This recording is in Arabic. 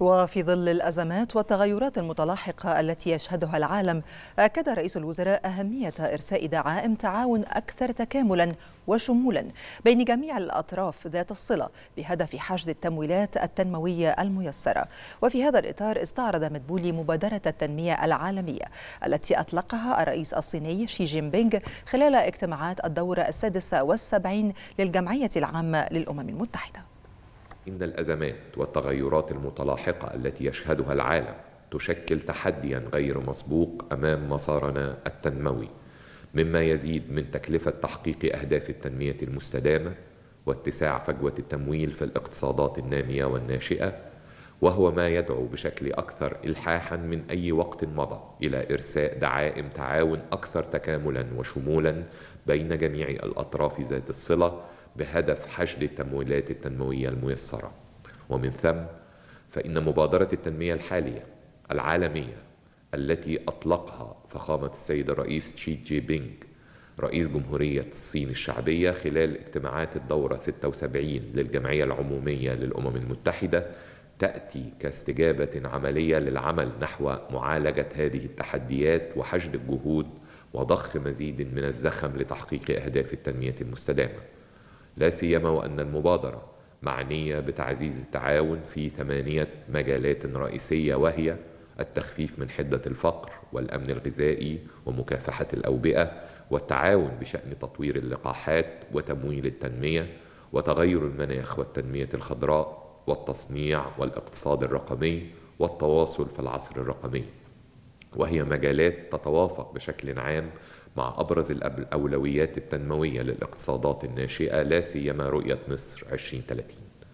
وفي ظل الأزمات والتغيرات المتلاحقة التي يشهدها العالم أكد رئيس الوزراء أهمية إرساء دعائم تعاون أكثر تكاملا وشمولا بين جميع الأطراف ذات الصلة بهدف حشد التمويلات التنموية الميسرة. وفي هذا الإطار استعرض مدبولي مبادرة التنمية العالمية التي أطلقها الرئيس الصيني شي جين بينغ خلال اجتماعات الدورة السادسة والسبعين للجمعية العامة للأمم المتحدة. إن الأزمات والتغيرات المتلاحقة التي يشهدها العالم تشكل تحديا غير مسبوق أمام مسارنا التنموي مما يزيد من تكلفة تحقيق أهداف التنمية المستدامة واتساع فجوة التمويل في الاقتصادات النامية والناشئة وهو ما يدعو بشكل أكثر إلحاحا من أي وقت مضى إلى إرساء دعائم تعاون أكثر تكاملا وشمولا بين جميع الأطراف ذات الصلة بهدف حشد التمويلات التنموية الميسرة. ومن ثم فإن مبادرة التنمية الحالية العالمية التي أطلقها فخامة السيد الرئيس تشي جي بينغ رئيس جمهورية الصين الشعبية خلال اجتماعات الدورة 76 للجمعية العمومية للأمم المتحدة تأتي كاستجابة عملية للعمل نحو معالجة هذه التحديات وحشد الجهود وضخ مزيد من الزخم لتحقيق أهداف التنمية المستدامة. لا سيما وأن المبادرة معنية بتعزيز التعاون في ثمانية مجالات رئيسية وهي التخفيف من حدة الفقر والأمن الغذائي ومكافحة الأوبئة والتعاون بشأن تطوير اللقاحات وتمويل التنمية وتغير المناخ والتنمية الخضراء والتصنيع والاقتصاد الرقمي والتواصل في العصر الرقمي. وهي مجالات تتوافق بشكل عام مع أبرز الأولويات التنموية للاقتصادات الناشئة لا سيما رؤية مصر 2030